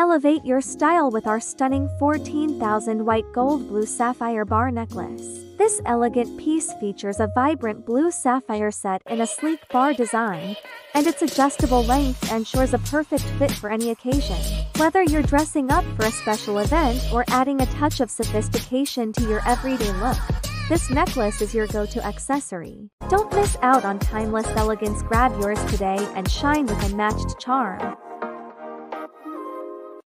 Elevate your style with our stunning 14,000 white gold blue sapphire bar necklace. This elegant piece features a vibrant blue sapphire set in a sleek bar design, and its adjustable length ensures a perfect fit for any occasion. Whether you're dressing up for a special event or adding a touch of sophistication to your everyday look, this necklace is your go-to accessory. Don't miss out on timeless elegance grab yours today and shine with a matched charm.